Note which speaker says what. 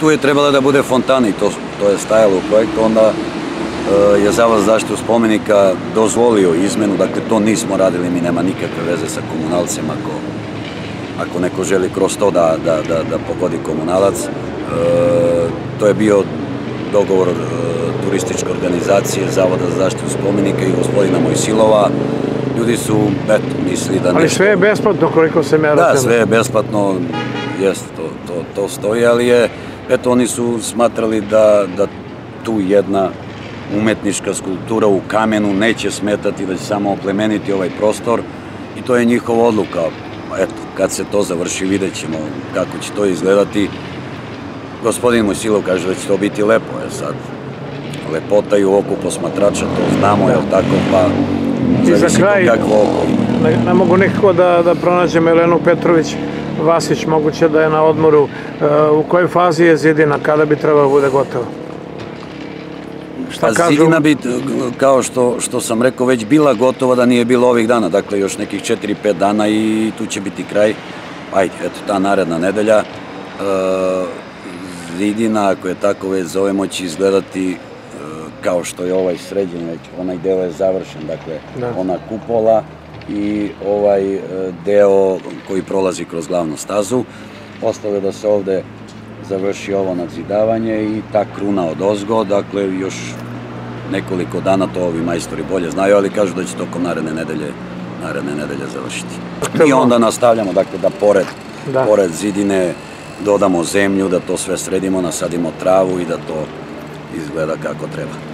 Speaker 1: tu je trebala da bude fontana i to, to je stajalo u projektu, onda e, je Zavod zaštitu spomenika dozvolio izmenu, dakle to nismo radili, mi nema nikakve veze sa komunalcima, ako, ako neko želi kroz to da, da, da, da pogodi komunalac. E, to je bio dogovor e, turističke organizacije Zavoda za zaštitu spomenika i gospodina Mojsilova. Ljudi su, eto, mislili da
Speaker 2: Ali
Speaker 1: nešto...
Speaker 2: sve je besplatno koliko se me
Speaker 1: Da, sve je besplatno, jest, to, to, to stoji, ali je, eto, oni su smatrali da, da tu jedna umetnička skulptura u kamenu neće smetati, da će samo oplemeniti ovaj prostor i to je njihova odluka. Eto, kad se to završi, vidjet ćemo kako će to izgledati. Gospodin Mojsilov kaže da će to biti lepo, je sad. Lepota i u oku posmatrača, to znamo, jel tako, pa
Speaker 2: I za kraj, ne, ne mogu nikako da, da pronađem Elenu Petrović Vasić, moguće da je na odmoru. E, u kojoj fazi je zidina, kada bi trebalo da bude gotovo? Šta
Speaker 1: Pa
Speaker 2: kažu?
Speaker 1: zidina bi, kao što, što sam rekao, već bila gotova da nije bilo ovih dana, dakle još nekih 4-5 dana i tu će biti kraj. Ajde, eto, ta naredna nedelja. E, zidina, ako je tako već zovemo, će izgledati kao što je ovaj sređen već, onaj deo je završen, dakle,
Speaker 2: Da.
Speaker 1: ona kupola i ovaj e, deo koji prolazi kroz glavnu stazu. Ostalo je da se ovde završi ovo nadzidavanje i ta kruna od ozgo, dakle još nekoliko dana to ovi majstori bolje znaju, ali kažu da će tokom naredne nedelje naredne nedelje završiti. I onda nastavljamo, dakle, da pored,
Speaker 2: Da.
Speaker 1: pored zidine dodamo zemlju, da to sve sredimo, nasadimo travu i da to izgleda kako treba.